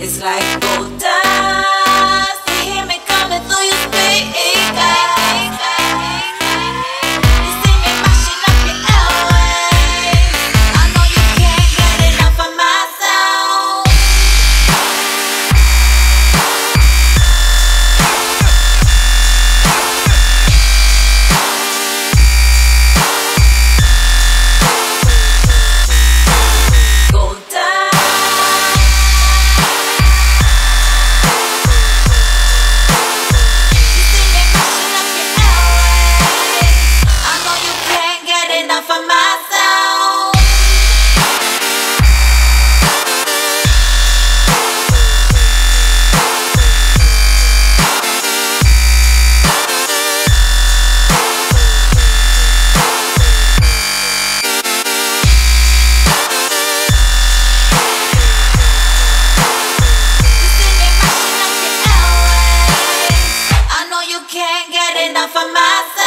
It's like gold dust. Enough of my